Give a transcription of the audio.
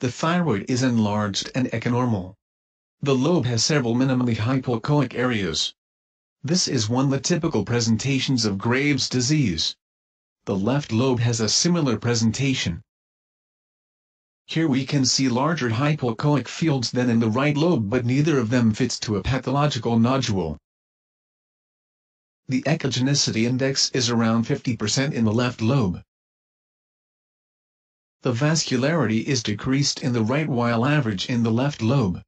the thyroid is enlarged and echonormal. The lobe has several minimally hypoechoic areas. This is one of the typical presentations of Graves' disease. The left lobe has a similar presentation. Here we can see larger hypoechoic fields than in the right lobe but neither of them fits to a pathological nodule. The echogenicity index is around 50% in the left lobe. The vascularity is decreased in the right while average in the left lobe.